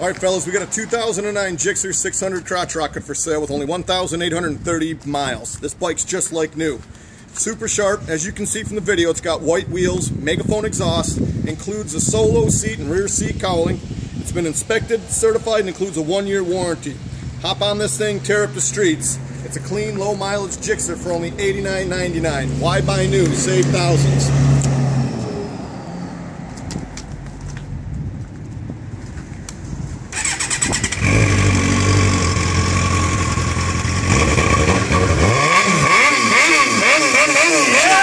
All right, fellas, we got a 2009 Gixxer 600 crotch rocket for sale with only 1,830 miles. This bike's just like new. Super sharp. As you can see from the video, it's got white wheels, megaphone exhaust, includes a solo seat and rear seat cowling. It's been inspected, certified, and includes a one-year warranty. Hop on this thing, tear up the streets. It's a clean, low-mileage Gixxer for only $89.99. Why buy new? Save thousands. Yeah.